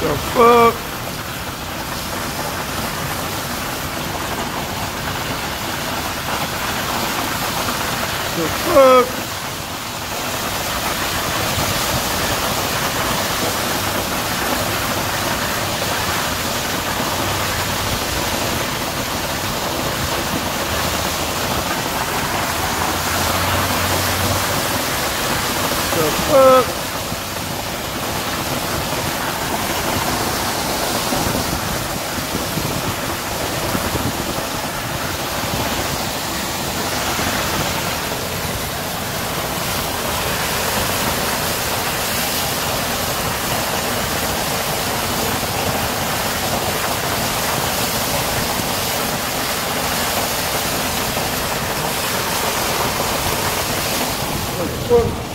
The fuck? The fuck? The fuck? Fuck.